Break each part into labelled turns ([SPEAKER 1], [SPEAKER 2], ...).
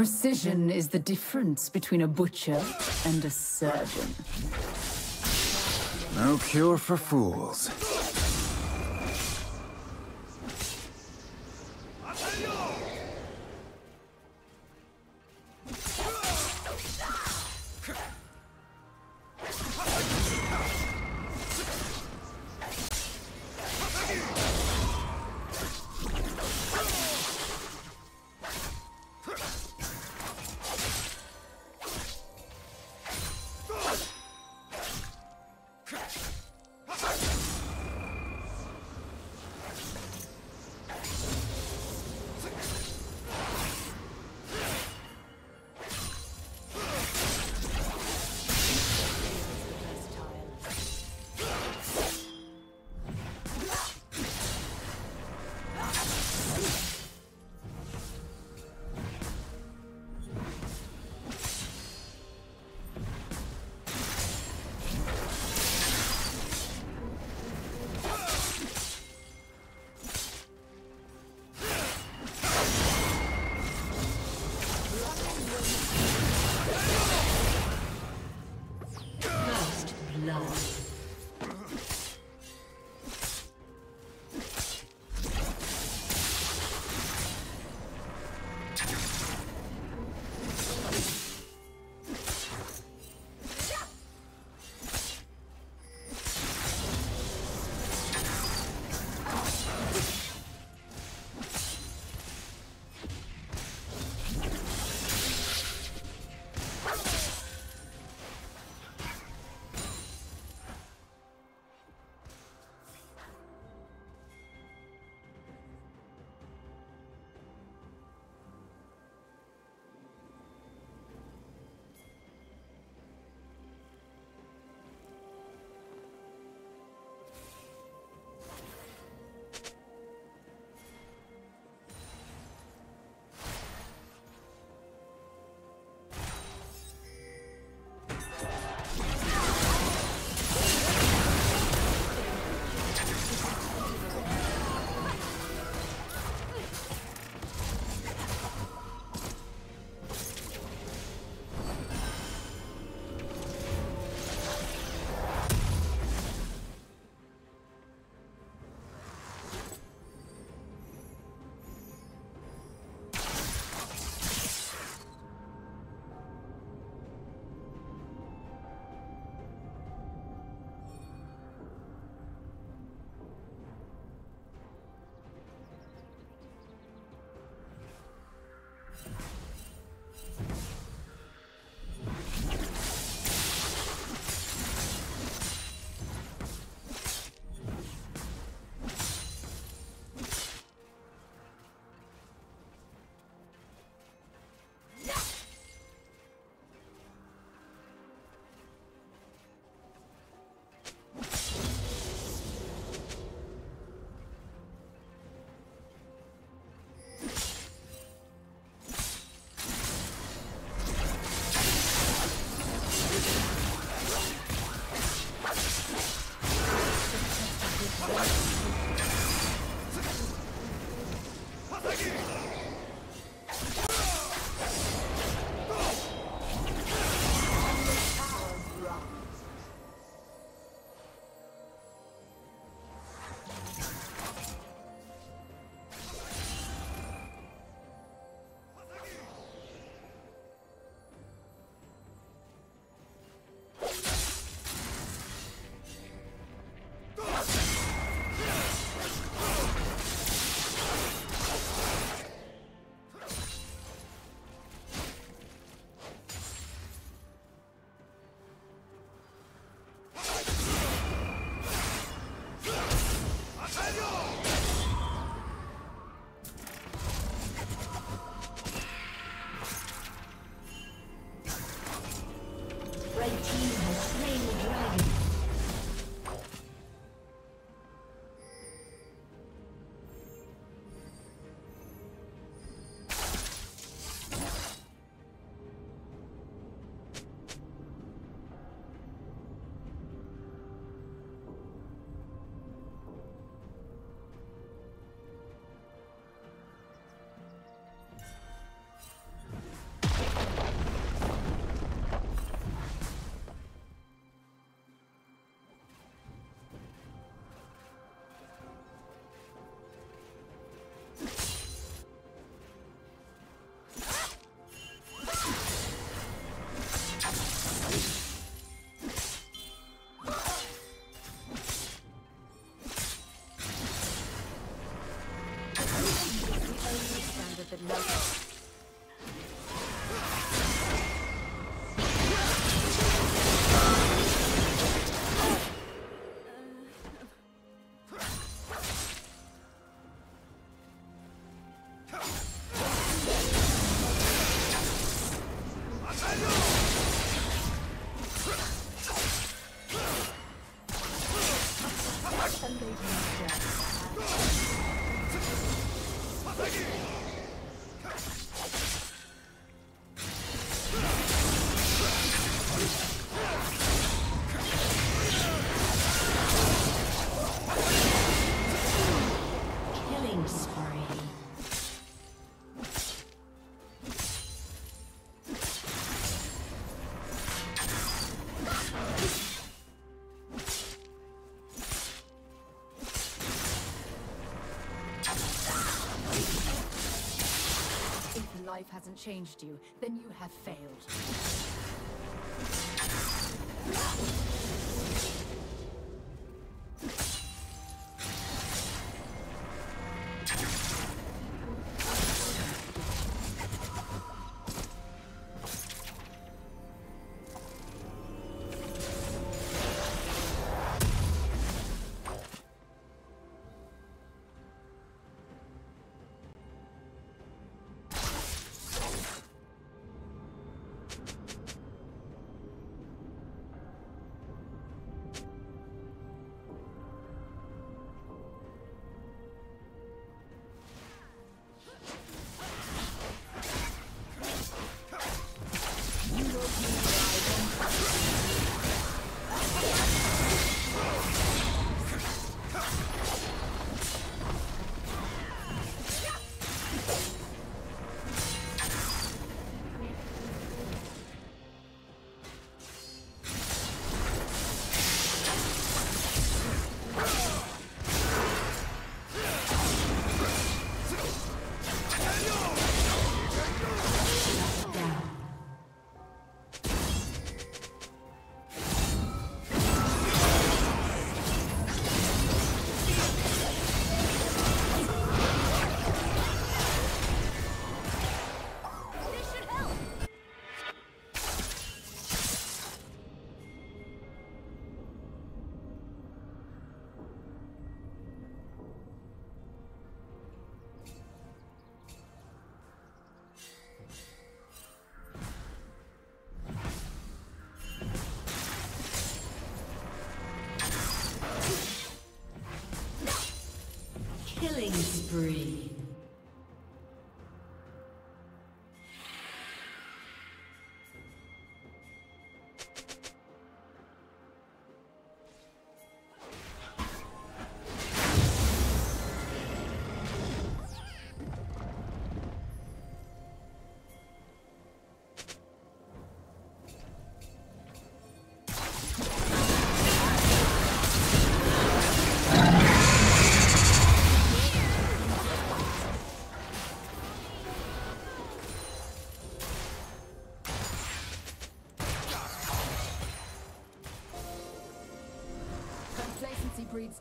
[SPEAKER 1] Precision is the difference between a butcher and a surgeon.
[SPEAKER 2] No cure for fools.
[SPEAKER 1] Ha! hasn't changed you, then you have failed.
[SPEAKER 2] spree.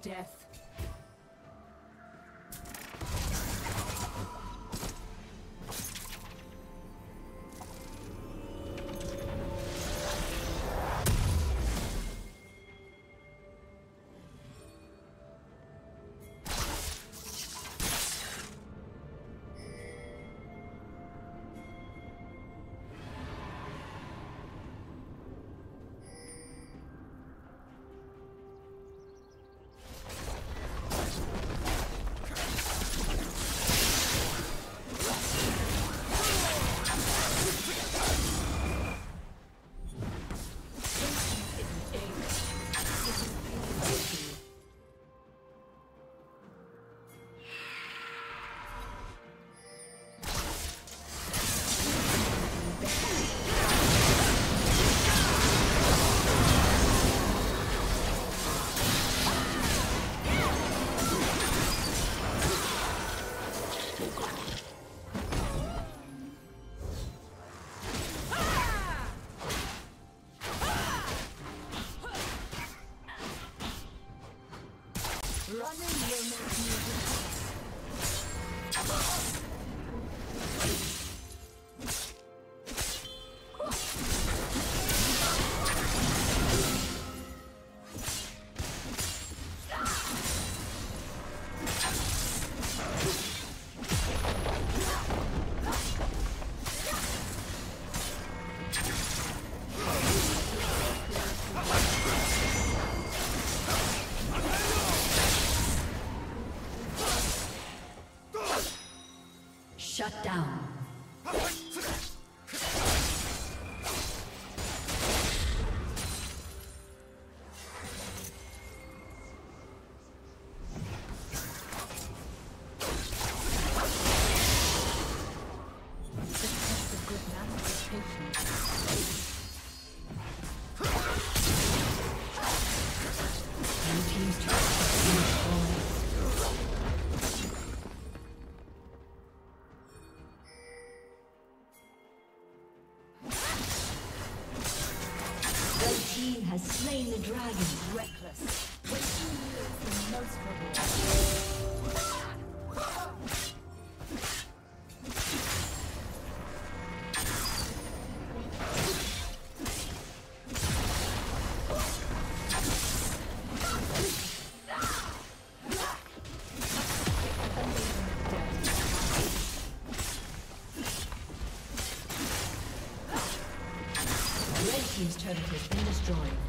[SPEAKER 1] death.
[SPEAKER 2] down. dragon
[SPEAKER 1] reckless. When she the most
[SPEAKER 2] Red Team's turret has been destroyed.